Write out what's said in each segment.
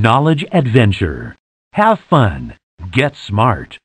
Knowledge Adventure. Have fun. Get smart.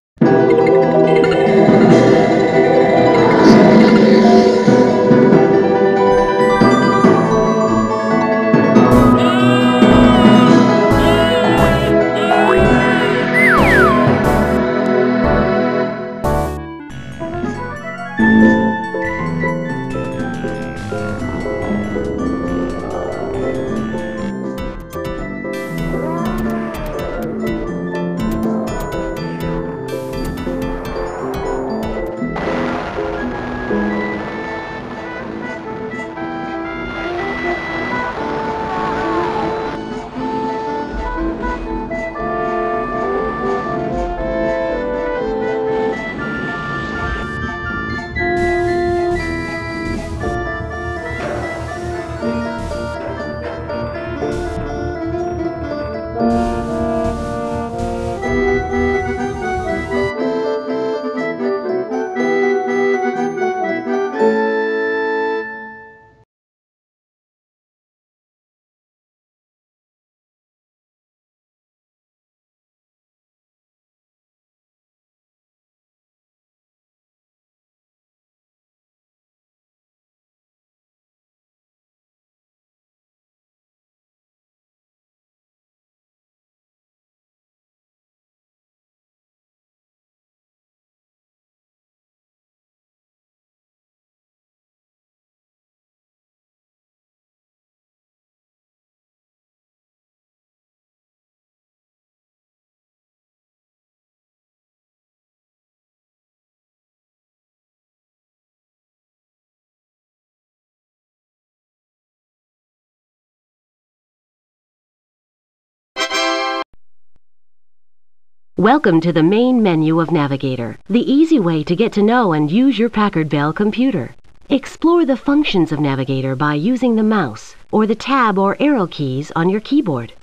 Welcome to the main menu of Navigator, the easy way to get to know and use your Packard Bell computer. Explore the functions of Navigator by using the mouse or the tab or arrow keys on your keyboard.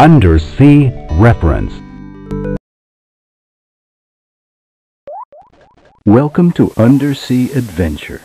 Undersea Reference. Welcome to Undersea Adventure.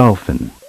Dolphin